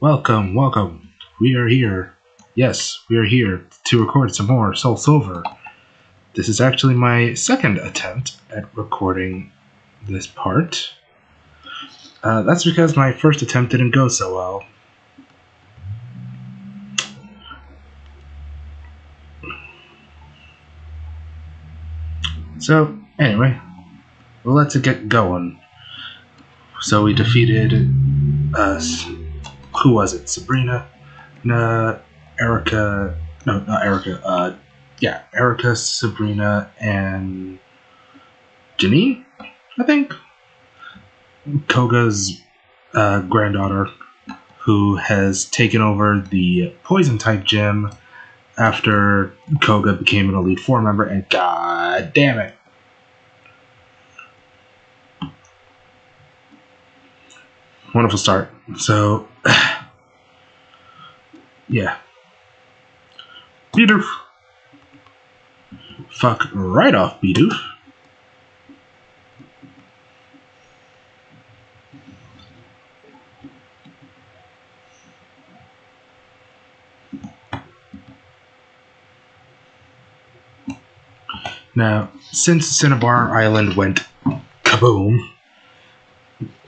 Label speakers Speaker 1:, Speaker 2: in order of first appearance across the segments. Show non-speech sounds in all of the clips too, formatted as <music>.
Speaker 1: Welcome, welcome. We are here. Yes, we are here to record some more Soul Silver. This is actually my second attempt at recording this part. Uh, that's because my first attempt didn't go so well. So, anyway, let's get going. So we defeated us. Who was it? Sabrina, nah, Erica. No, not Erica. Uh, yeah, Erica, Sabrina, and Janine. I think Koga's uh, granddaughter, who has taken over the poison type gym after Koga became an Elite Four member, and god damn it. Wonderful start. So, <sighs> yeah. Bidoof. Fuck right off, Bidoof. Now, since Cinnabar Island went kaboom,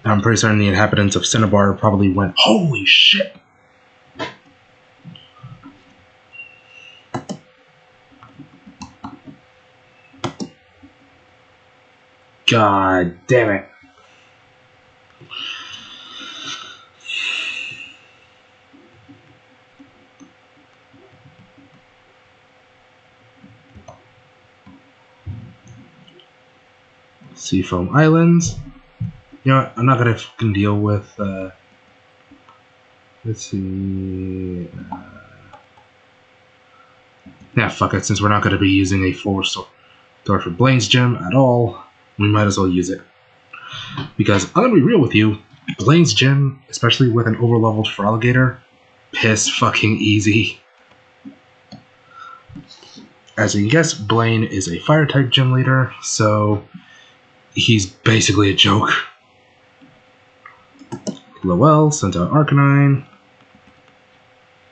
Speaker 1: I'm pretty certain the inhabitants of Cinnabar probably went, Holy shit! God damn it. Seafoam Islands. You know what? I'm not gonna fucking deal with. Uh, let's see. Uh, yeah, fuck it. Since we're not gonna be using a full restore for Blaine's gem at all, we might as well use it. Because I'm gonna be real with you, Blaine's gym, especially with an overleveled Feraligatr, piss fucking easy. As you can guess, Blaine is a fire type gym leader, so he's basically a joke. Lowell sent out Arcanine.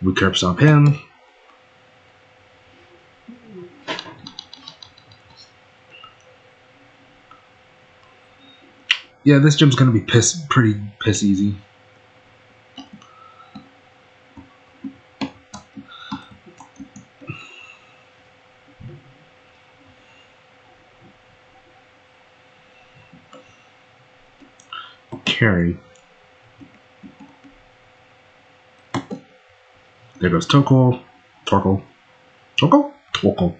Speaker 1: We curb stomp him. Yeah, this gym's gonna be piss pretty piss easy. Carry. There goes Toko. Torkoal. Toko? Torkoal.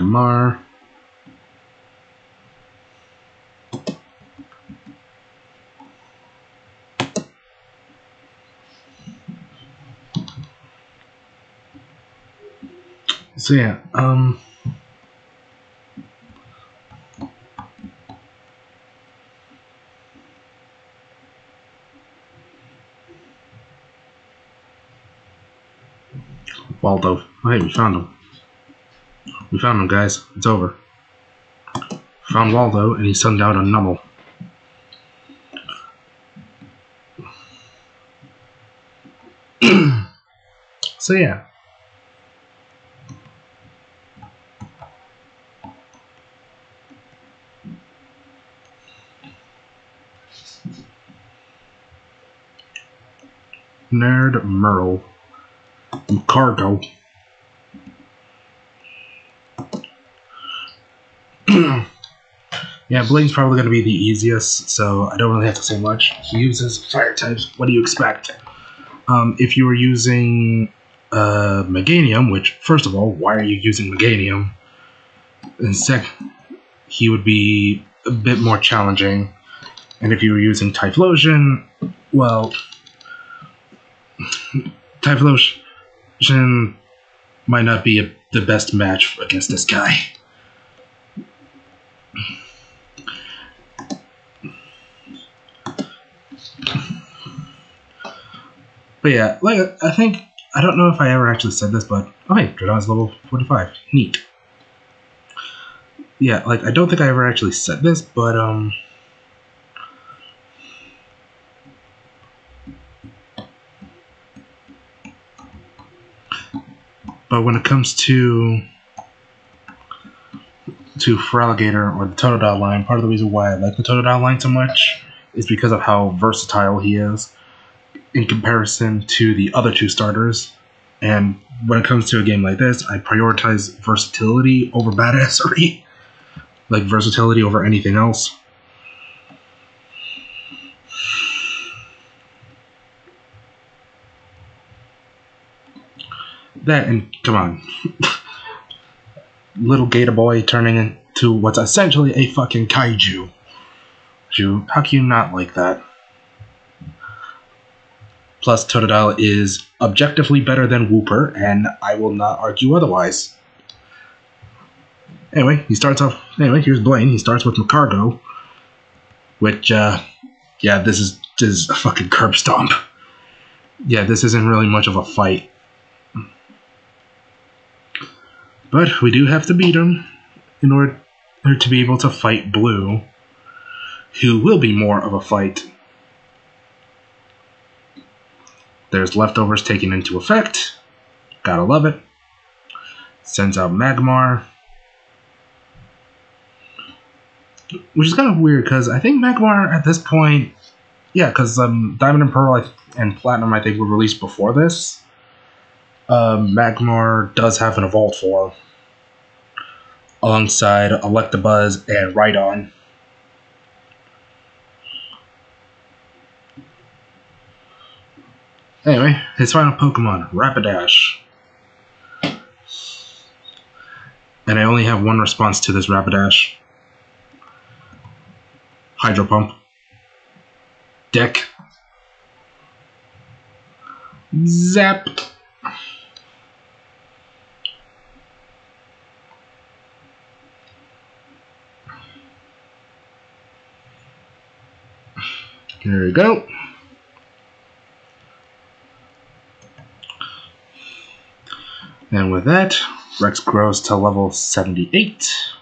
Speaker 1: Magmar. So yeah, um Waldo. Hey, we found him. Found him, guys. It's over. Found Waldo, and he sent out a Numel. <clears throat> so yeah. Nerd Merle. Cargo. <clears throat> yeah, Blaine's probably going to be the easiest, so I don't really have to say much. He uses fire types. What do you expect? Um, if you were using uh, Meganium, which, first of all, why are you using Meganium? And second, he would be a bit more challenging. And if you were using Typhlosion, well, <sighs> Typhlosion might not be a, the best match against this guy. But yeah, like I think I don't know if I ever actually said this, but oh hey, level forty five. Neat. Yeah, like I don't think I ever actually said this, but um But when it comes to to Feraligatr or the Totodile line, part of the reason why I like the Totodile line so much is because of how versatile he is in comparison to the other two starters. And when it comes to a game like this, I prioritize versatility over badassery. <laughs> like versatility over anything else. That and come on. <laughs> Little gator boy turning into what's essentially a fucking kaiju. Jew, how can you not like that? Plus, Totodile is objectively better than Wooper, and I will not argue otherwise. Anyway, he starts off. Anyway, here's Blaine. He starts with Magcargo, which, uh, yeah, this is this is a fucking curb stomp. Yeah, this isn't really much of a fight. But we do have to beat him in order to be able to fight Blue, who will be more of a fight. There's leftovers taken into effect. Gotta love it. Sends out Magmar. Which is kind of weird because I think Magmar at this point, yeah, because um, Diamond and Pearl and Platinum I think were released before this. Um, Magmar does have an evolved form alongside Electabuzz and Rhydon. Anyway, his final Pokemon, Rapidash. And I only have one response to this Rapidash. Hydro Pump. Deck. Zap. There we go. And with that, Rex grows to level 78.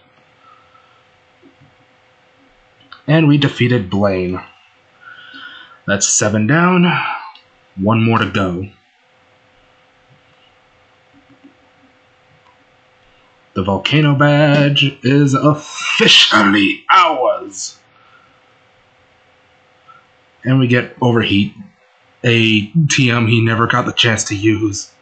Speaker 1: And we defeated Blaine. That's seven down, one more to go. The volcano badge is officially ours. And we get Overheat, a TM he never got the chance to use.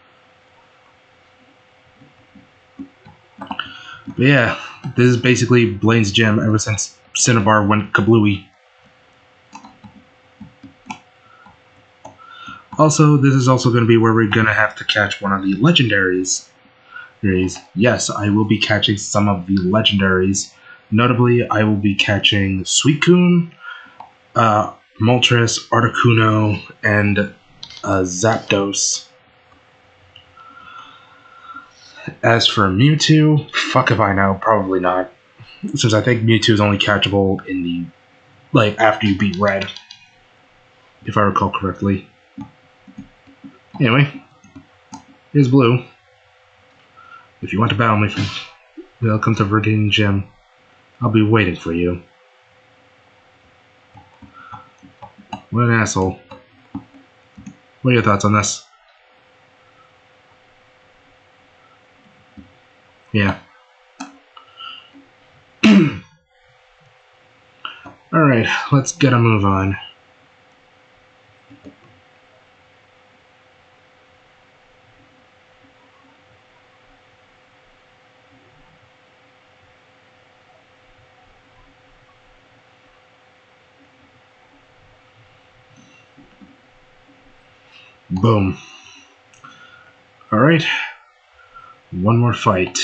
Speaker 1: But yeah, this is basically Blaine's gym ever since Cinnabar went kablooey. Also, this is also going to be where we're going to have to catch one of the legendaries. Yes, I will be catching some of the legendaries. Notably, I will be catching Suicune, uh, Moltres, Articuno, and uh, Zapdos. As for Mewtwo, fuck if I know, probably not. Since I think Mewtwo is only catchable in the like after you beat Red. If I recall correctly. Anyway, here's Blue. If you want to battle me, welcome to Viridian Gym. I'll be waiting for you. What an asshole. What are your thoughts on this? Yeah. <clears throat> Alright, let's get a move on. Boom. Alright. One more fight.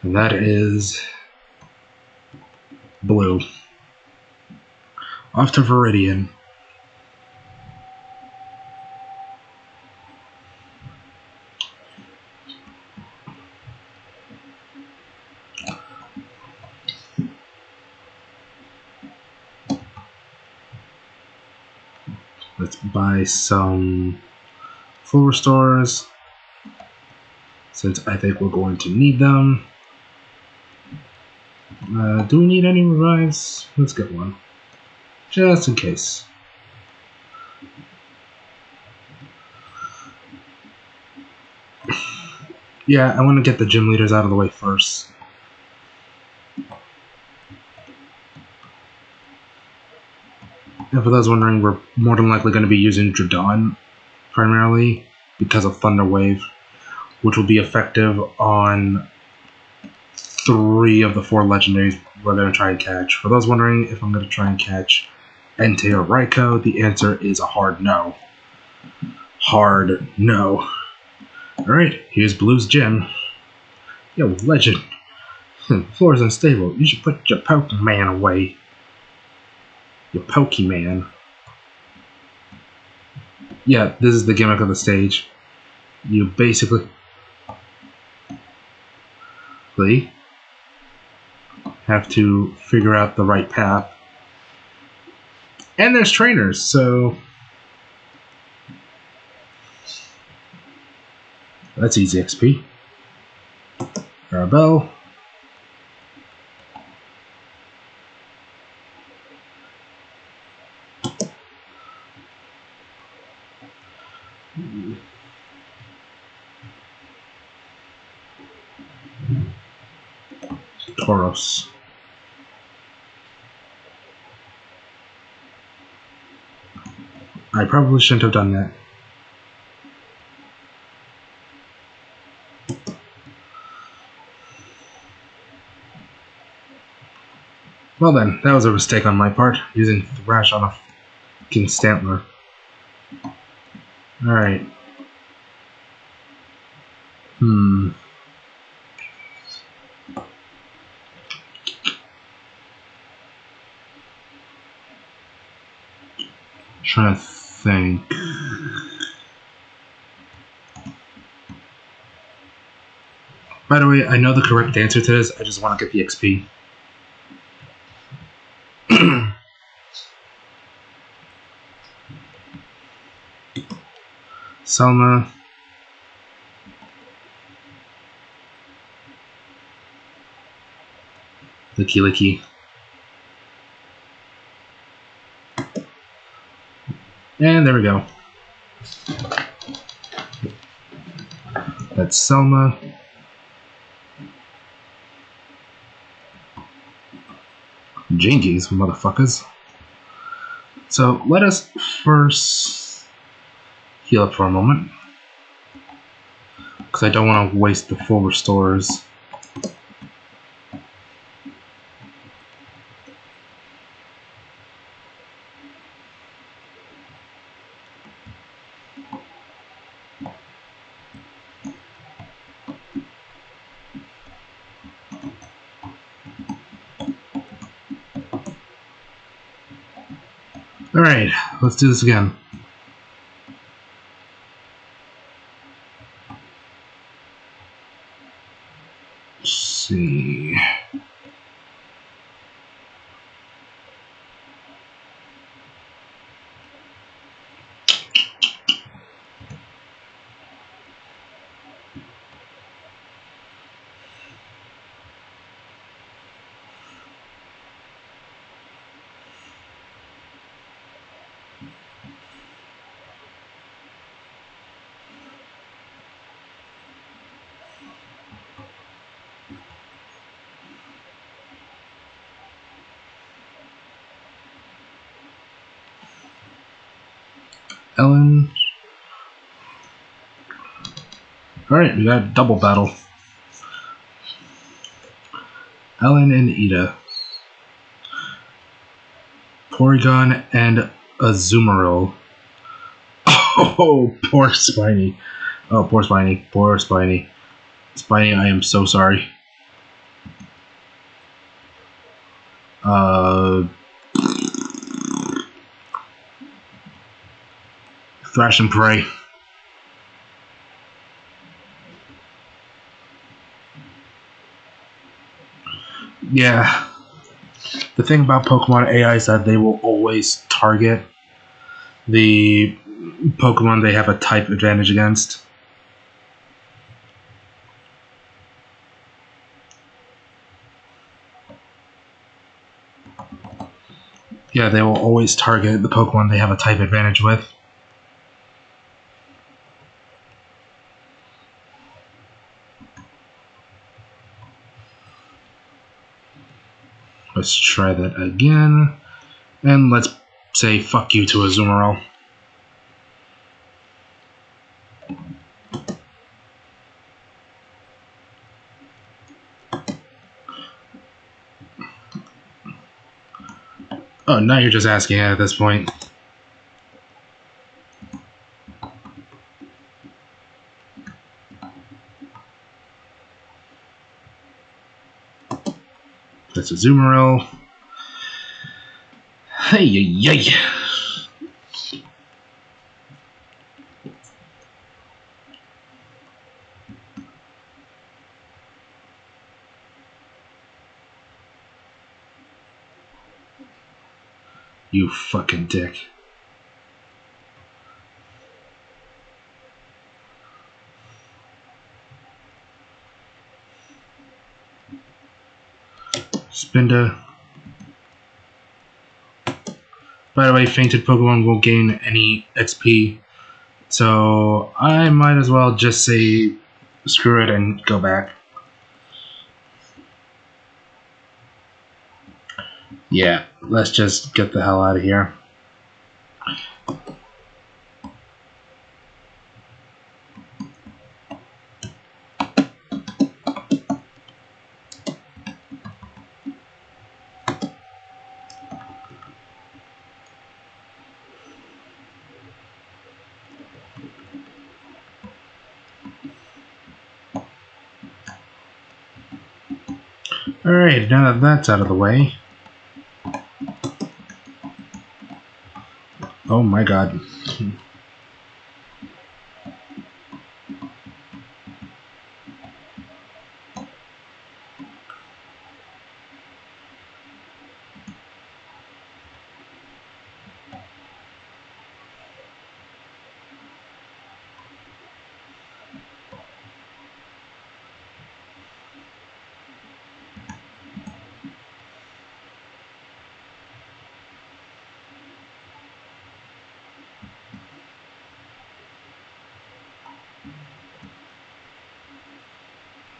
Speaker 1: And that is blue. Off to Viridian. Let's buy some full restores since I think we're going to need them. Uh, do we need any revives? Let's get one. Just in case. <sighs> Yeah, I want to get the gym leaders out of the way first. And for those wondering, we're more than likely going to be using Dradon primarily because of Thunder Wave, which will be effective on three of the four legendaries we're going to try and catch. For those wondering if I'm going to try and catch Entei or Raikou, the answer is a hard no. Hard no. Alright, here's Blue's gym. Yo, legend. Hmm, Floor's unstable. You should put your Pokemon away. Your Pokemon. Yeah, this is the gimmick of the stage. You basically have to figure out the right path. And there's trainers, so That's easy XP. Arabelle. Tauros. I probably shouldn't have done that. Well then, that was a mistake on my part, using Thrash on a fucking Stantler. Alright. Hmm. Trying to think. By the way, I know the correct answer to this, I just want to get the XP. <clears throat> Selma. Lickilicky. And there we go. That's Selma. Jinkies, motherfuckers. So let us first heal up for a moment. Because I don't want to waste the full restores. Let's do this again. see. Ellen. Alright, we got double battle. Ellen and Ida. Porygon and Azumarill. <laughs> Oh, poor Spiny. Oh, poor Spiny. Poor Spiny. Spiny, I am so sorry. Thrash and Pray. Yeah. The thing about Pokemon AI is that they will always target the Pokemon they have a type advantage against. Yeah, they will always target the Pokemon they have a type advantage with. Let's try that again. And let's say fuck you to Azumarill. Oh, now you're just asking at this point. That's a Azumarill. Hey, yay, yay. You fucking dick. Spinda. By the way, fainted Pokemon won't gain any XP. So I might as well just say screw it and go back. Yeah, let's just get the hell out of here. Alright, now that that's out of the way. Oh my god.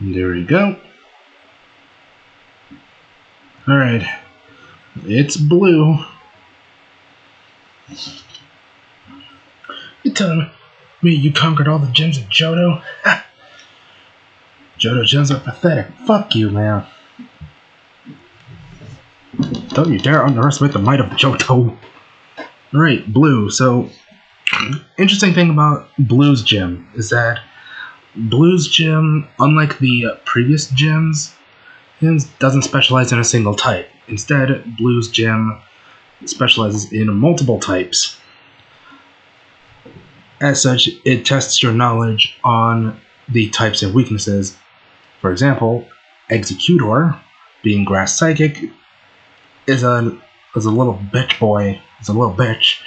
Speaker 1: There we go. Alright. It's blue. You telling me you conquered all the gyms at Johto? Ah. Johto gyms are pathetic. Fuck you, man. Don't you dare underestimate the might of Johto. Alright, blue. So, interesting thing about Blue's gym is that Blue's gym, unlike the uh, previous gyms, doesn't specialize in a single type. Instead, Blue's gym specializes in multiple types. As such, it tests your knowledge on the types and weaknesses. For example, Executor, being Grass Psychic, is a is a little bitch boy. Is a little bitch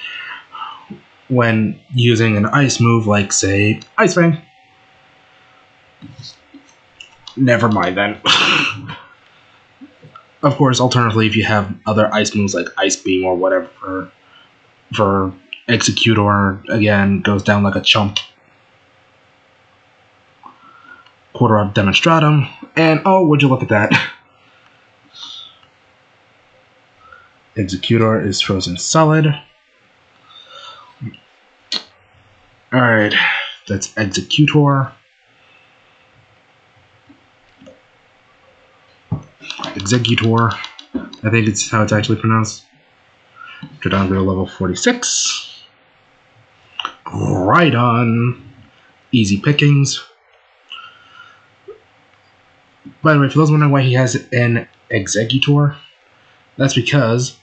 Speaker 1: when using an ice move like, say, Ice Fang. Never mind then. <laughs> of course, alternatively, if you have other ice moves like Ice Beam or whatever for, for Exeggutor, again, goes down like a chump. Quarter up Demonstratum, and oh, would you look at that? <laughs> Executor is frozen solid. Alright, that's Exeggutor. Exeggutor. I think it's how it's actually pronounced. Go down to level 46. Right on. Easy pickings. By the way, for those wondering why he has an Executor, that's because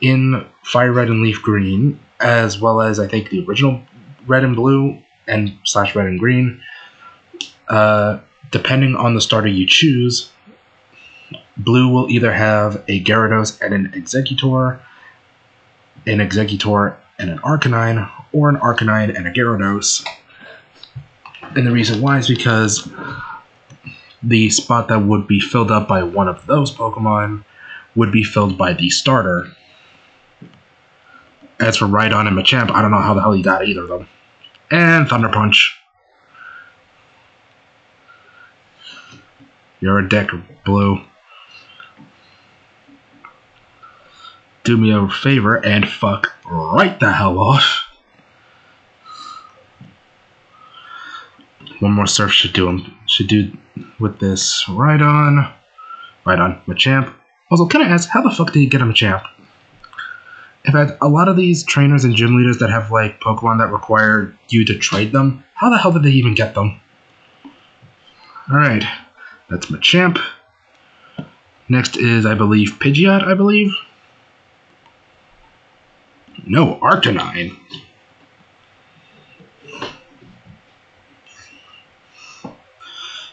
Speaker 1: in Fire Red and Leaf Green, as well as I think the original Red and Blue and slash Red and Green, uh, depending on the starter you choose, Blue will either have a Gyarados and an Executor, an Executor and an Arcanine, or an Arcanine and a Gyarados. And the reason why is because the spot that would be filled up by one of those Pokemon would be filled by the starter. As for Rhydon and Machamp, I don't know how the hell he got either of them. And Thunder Punch. You're a dick, Blue. Do me a favor and fuck right the hell off. One more surf should do him. Should do with this right on. Right on. Machamp. Also, can I ask, how the fuck did he get a Machamp? In fact, a lot of these trainers and gym leaders that have like Pokemon that require you to trade them, how the hell did they even get them? Alright, that's Machamp. Next is, I believe, Pidgeot, I believe. No, Arcanine.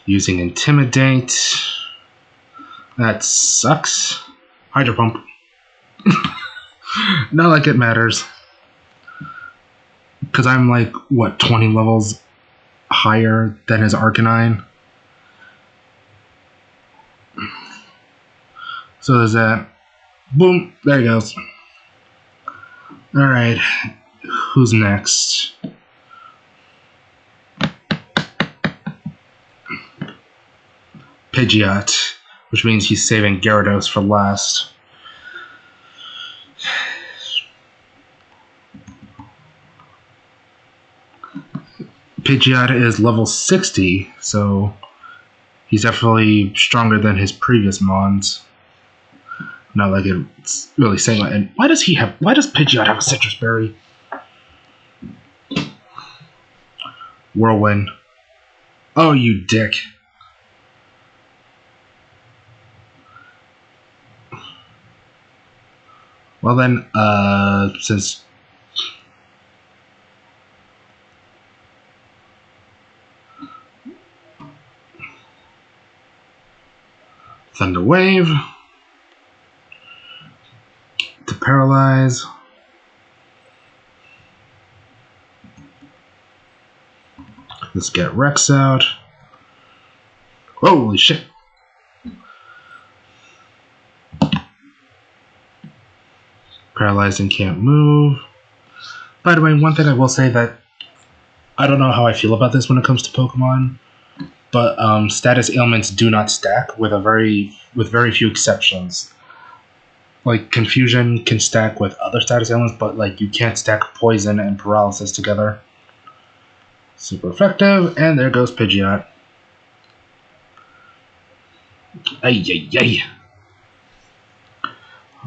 Speaker 1: Using Intimidate. That sucks. Hydro Pump. <laughs> Not like it matters. Because I'm like, what, 20 levels higher than his Arcanine? So there's that. Boom, there he goes. Alright, who's next? Pidgeot, which means he's saving Gyarados for last. Pidgeot is level 60, so he's definitely stronger than his previous Mons. Not like it's really saying. And why does he have? Why does Pidgeot have a Sitrus Berry? Whirlwind. Oh, you dick. Well then, uh, since Thunder Wave to paralyze. Let's get Rex out. Holy shit. Paralyzed and can't move. By the way, one thing I will say that I don't know how I feel about this when it comes to Pokemon, but um, status ailments do not stack with a very with very few exceptions. Like confusion can stack with other status ailments, but like you can't stack poison and paralysis together. Super effective, and there goes Pidgeot. Ay ay ay.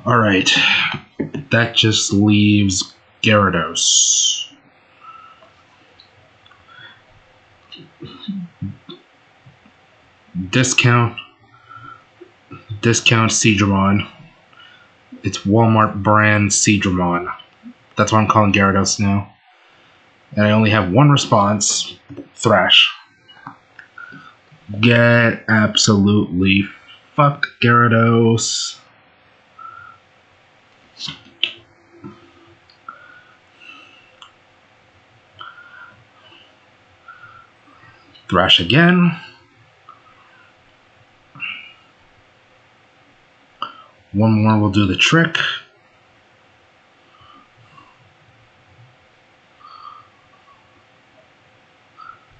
Speaker 1: Alright. That just leaves Gyarados. Discount. Discount Seadramon. It's Walmart brand Seadramon. That's what I'm calling Gyarados now. And I only have one response Thrash. Get absolutely fucked, Gyarados. Thrash again. One more will do the trick.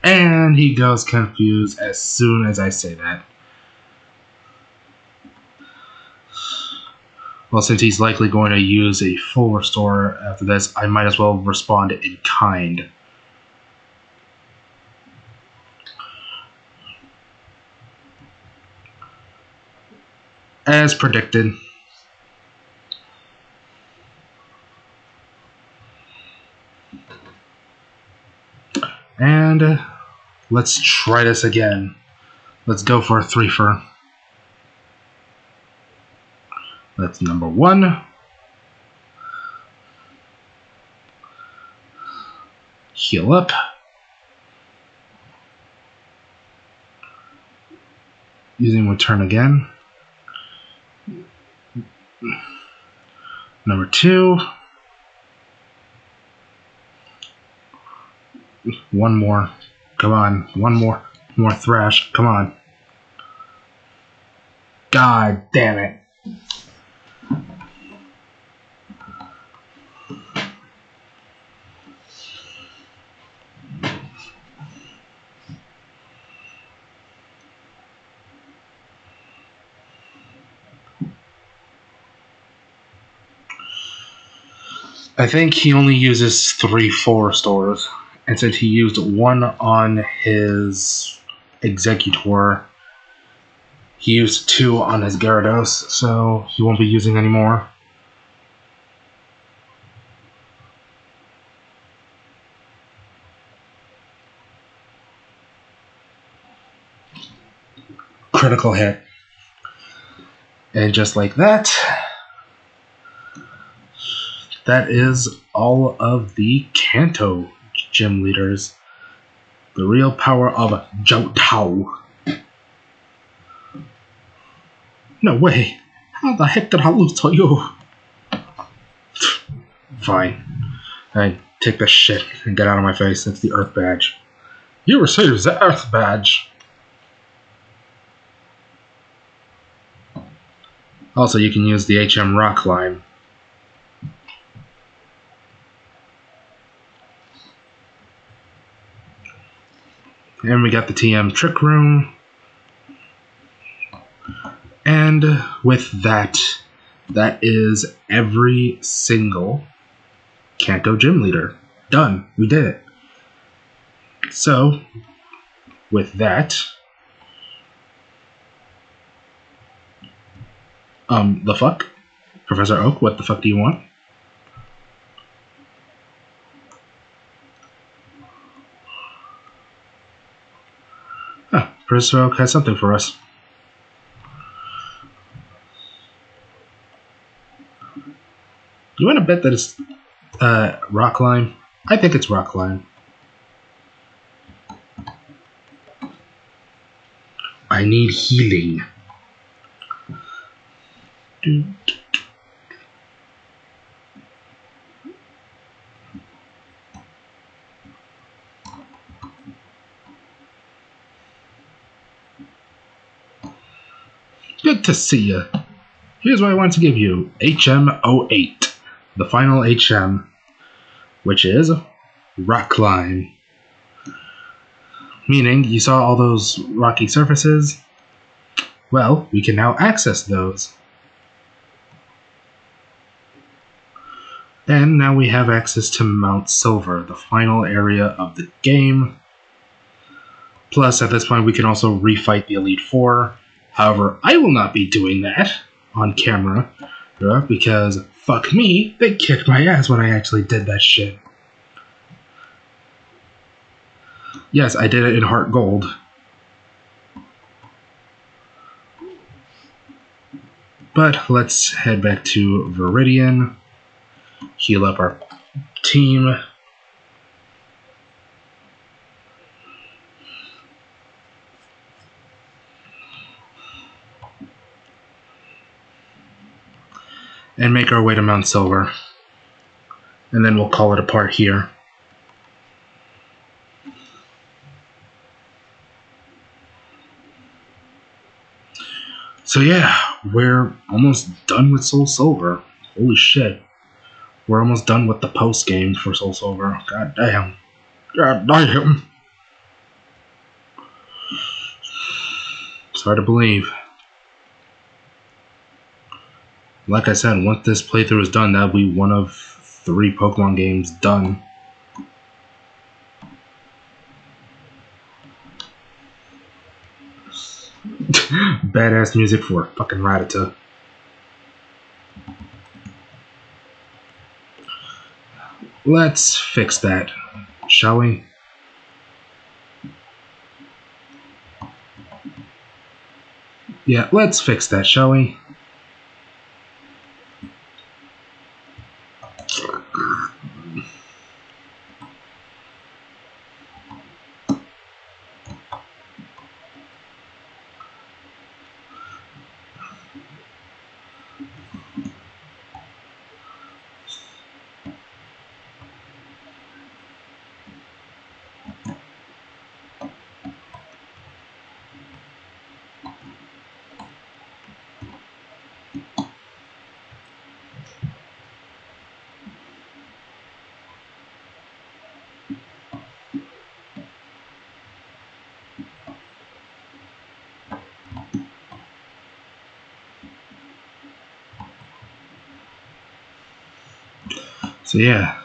Speaker 1: And he goes confused as soon as I say that. Well, since he's likely going to use a full restore after this, I might as well respond in kind. As predicted. And let's try this again. Let's go for a three for. That's number one. Heal up. Using return again. Number two. One more. Come on. One more. More thrash. Come on. God damn it. I think he only uses three full restores, and since he used one on his executor, he used two on his Gyarados, so he won't be using any more. Critical hit. And just like that, that is all of the Kanto gym leaders. The real power of Johto. No way. How the heck did I lose to you? Fine. I take this shit and get out of my face. It's the Earth Badge. You received the Earth Badge. Also, you can use the HM Rock line. And we got the TM Trick Room. And with that, that is every single Kanto Gym Leader. Done. We did it. So, with that, um, the fuck? Professor Oak, what the fuck do you want? Huh, Professor has something for us. You want to bet that it's uh, rock lime? I think it's rock lime. I need healing. Good to see you. Here's what I want to give you HM08, the final HM, which is rock climb. Meaning, you saw all those rocky surfaces? Well, we can now access those. And now we have access to Mount Silver, the final area of the game. Plus, at this point, we can also refight the Elite Four. However, I will not be doing that on camera because fuck me, they kicked my ass when I actually did that shit. Yes, I did it in Heart Gold. But let's head back to Viridian, heal up our team. And make our way to Mount Silver. And then we'll call it a part here. So yeah, we're almost done with Soul Silver. Holy shit. We're almost done with the post game for Soul Silver. God damn. God damn. It's hard to believe. Like I said, once this playthrough is done, that'll be one of three Pokemon games done. <laughs> Badass music for fucking Rattata. Let's fix that, shall we? Yeah, let's fix that, shall we? So yeah,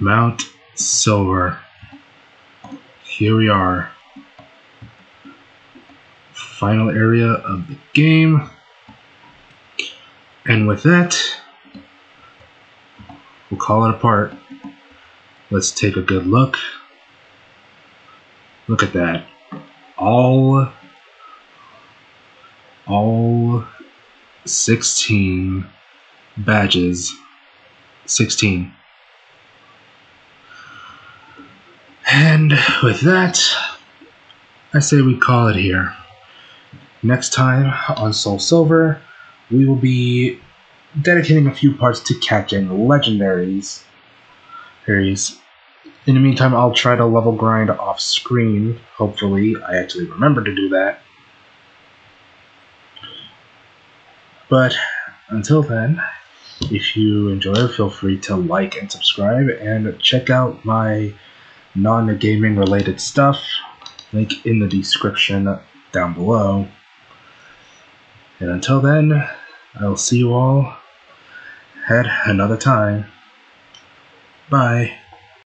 Speaker 1: Mount Silver. Here we are. Final area of the game. And with that, we'll call it apart. Let's take a good look. Look at that. All all 16 badges 16 and with that I say we call it here. Next time on Soul Silver we will be dedicating a few parts to catching legendaries. In the meantime I'll try to level grind off screen. Hopefully I actually remember to do that. But until then, if you enjoy, feel free to like and subscribe and check out my non gaming related stuff. Link in the description down below. And until then, I'll see you all at another time. Bye.